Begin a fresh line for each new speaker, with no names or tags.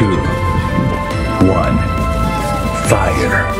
two, one, fire.